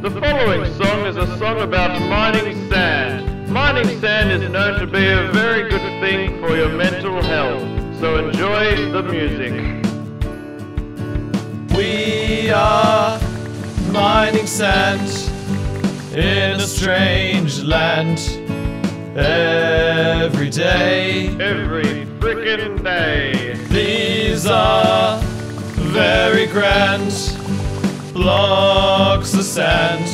The following song is a song about mining sand. Mining sand is known to be a very good thing for your mental health, so enjoy the music. We are mining sand in a strange land every day. Every frickin' day. These are very grand blocks of sand.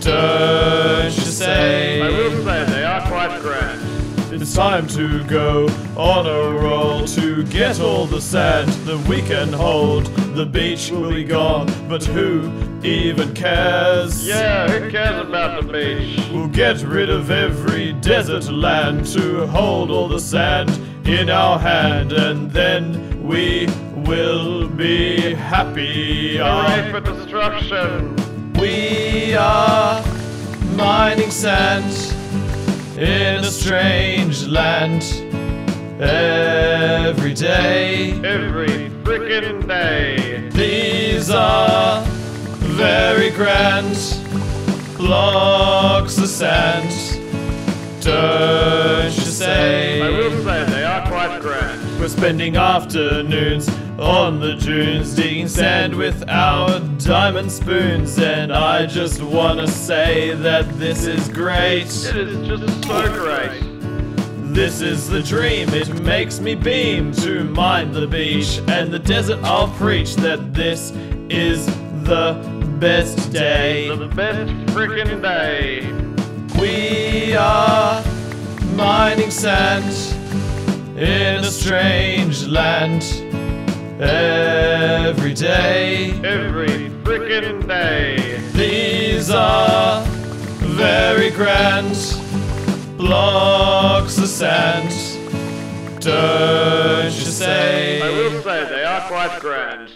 Don't you say? I will say they are quite grand. It's time to go on a roll to get all the sand that we can hold. The beach will be gone, but who even cares? Yeah, who cares about the beach? We'll get rid of every desert land to hold all the sand in our hand, and then we will be happy. Hooray for destruction. We are mining sand in a strange land every day. Every frickin' day. These are very grand blocks of sand. We're spending afternoons on the dunes digging sand with our diamond spoons, and I just wanna say that this is great. It is just so great. This is the dream, it makes me beam to mind the beach and the desert. I'll preach that this is the best day. The best frickin' day. We are mining sand in strange land every day. Every frickin' day. These are very grand blocks of sand. Don't you say? I will say they are quite grand.